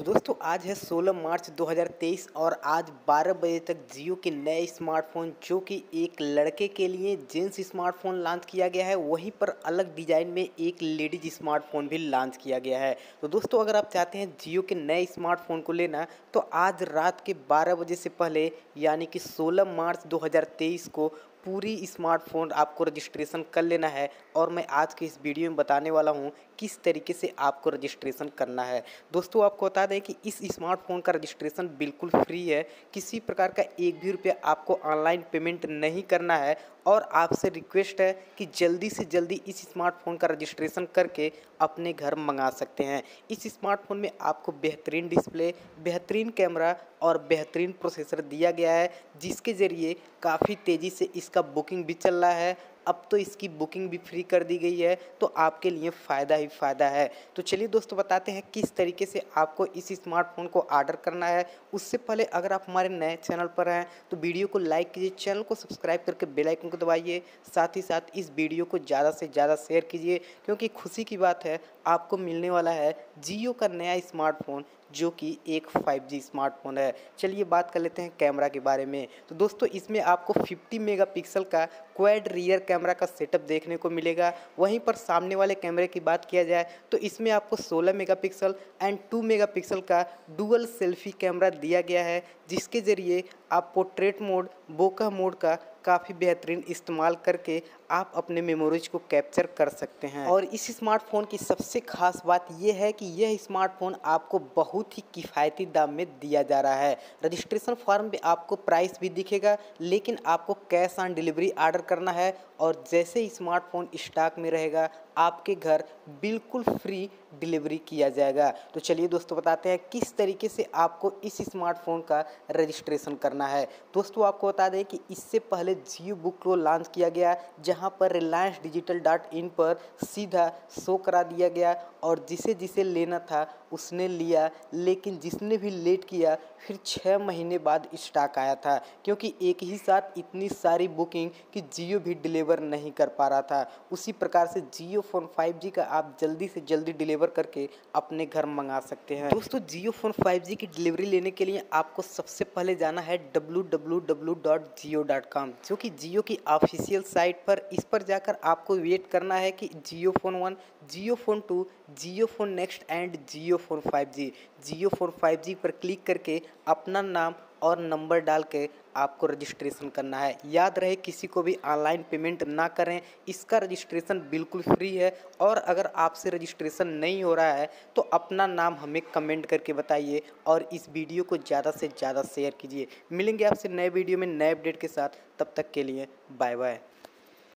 तो दोस्तों, आज है 16 मार्च 2023 और आज 12 बजे तक जियो के नए स्मार्टफ़ोन, जो कि एक लड़के के लिए जेंट्स स्मार्टफ़ोन लॉन्च किया गया है, वहीं पर अलग डिज़ाइन में एक लेडीज़ स्मार्टफ़ोन भी लॉन्च किया गया है। तो दोस्तों, अगर आप चाहते हैं जियो के नए स्मार्टफ़ोन को लेना तो आज रात के 12 बजे से पहले, यानी कि 16 मार्च 2023 को पूरी स्मार्टफ़ोन आपको रजिस्ट्रेशन कर लेना है और मैं आज के इस वीडियो में बताने वाला हूँ किस तरीके से आपको रजिस्ट्रेशन करना है। दोस्तों, आपको बता दें कि इस स्मार्टफ़ोन का रजिस्ट्रेशन बिल्कुल फ्री है। किसी प्रकार का एक भी रुपया आपको ऑनलाइन पेमेंट नहीं करना है और आपसे रिक्वेस्ट है कि जल्दी से जल्दी इस स्मार्टफ़ोन का रजिस्ट्रेशन करके अपने घर मंगा सकते हैं। इस स्मार्टफ़ोन में आपको बेहतरीन डिस्प्ले, बेहतरीन कैमरा और बेहतरीन प्रोसेसर दिया गया है, जिसके ज़रिए काफ़ी तेज़ी से इसका बुकिंग भी चल रहा है। अब तो इसकी बुकिंग भी फ्री कर दी गई है तो आपके लिए फ़ायदा ही फ़ायदा है। तो चलिए दोस्तों, बताते हैं किस तरीके से आपको इस स्मार्टफ़ोन को ऑर्डर करना है। उससे पहले अगर आप हमारे नए चैनल पर हैं तो वीडियो को लाइक कीजिए चैनल को सब्सक्राइब करके बेलाइकन को दबाइए। साथ ही साथ इस वीडियो को ज़्यादा से ज़्यादा शेयर कीजिए, क्योंकि खुशी की बात है, आपको मिलने वाला है जियो का नया स्मार्टफ़ोन जो कि एक 5G स्मार्टफ़ोन है। चलिए बात कर लेते हैं कैमरा के बारे में। तो दोस्तों, इसमें आपको 50 मेगापिक्सल का क्वाड रियर कैमरा का सेटअप देखने को मिलेगा। वहीं पर सामने वाले कैमरे की बात किया जाए तो इसमें आपको 16 मेगापिक्सल एंड 2 मेगापिक्सल का डुअल सेल्फी कैमरा दिया गया है, जिसके ज़रिए आप पोर्ट्रेट मोड, बोका मोड का काफ़ी बेहतरीन इस्तेमाल करके आप अपने मेमोरीज को कैप्चर कर सकते हैं। और इस स्मार्टफ़ोन की सबसे खास बात यह है कि यह स्मार्टफ़ोन आपको बहुत ही किफ़ायती दाम में दिया जा रहा है। रजिस्ट्रेशन फॉर्म पे आपको प्राइस भी दिखेगा, लेकिन आपको कैश ऑन डिलीवरी आर्डर करना है और जैसे स्मार्टफ़ोन स्टॉक में रहेगा, आपके घर बिल्कुल फ्री डिलीवरी किया जाएगा। तो चलिए दोस्तों बताते हैं किस तरीके से आपको इस स्मार्टफ़ोन का रजिस्ट्रेशन करना है। दोस्तों आपको बता दें कि इससे पहले जियो बुक को लॉन्च किया गया, जहाँ पर रिलायंस डिजिटल डॉट इन पर सीधा शो करा दिया गया और जिसे जिसे लेना था उसने लिया, लेकिन जिसने भी लेट किया, फिर छः महीने बाद स्टॉक आया था, क्योंकि एक ही साथ इतनी सारी बुकिंग कि जियो भी डिलीवर नहीं कर पा रहा था। उसी प्रकार से जियो फ़ोन 5G का आप जल्दी से जल्दी डिलीवर करके अपने घर मंगा सकते हैं। दोस्तों जियो फ़ोन 5G की डिलीवरी लेने के लिए आपको सबसे पहले जाना है www.jio.com जो कि जियो की ऑफिशियल साइट पर इस पर जाकर आपको वेट करना है कि Jio phone one, Jio phone two, Jio phone next and Jio phone five G. Jio phone five G पर क्लिक करके अपना नाम और नंबर डाल के आपको रजिस्ट्रेशन करना है। याद रहे, किसी को भी ऑनलाइन पेमेंट ना करें, इसका रजिस्ट्रेशन बिल्कुल फ्री है। और अगर आपसे रजिस्ट्रेशन नहीं हो रहा है तो अपना नाम हमें कमेंट करके बताइए और इस वीडियो को ज़्यादा से ज़्यादा शेयर कीजिए। मिलेंगे आपसे नए वीडियो में नए अपडेट के साथ। तब तक के लिए बाय बाय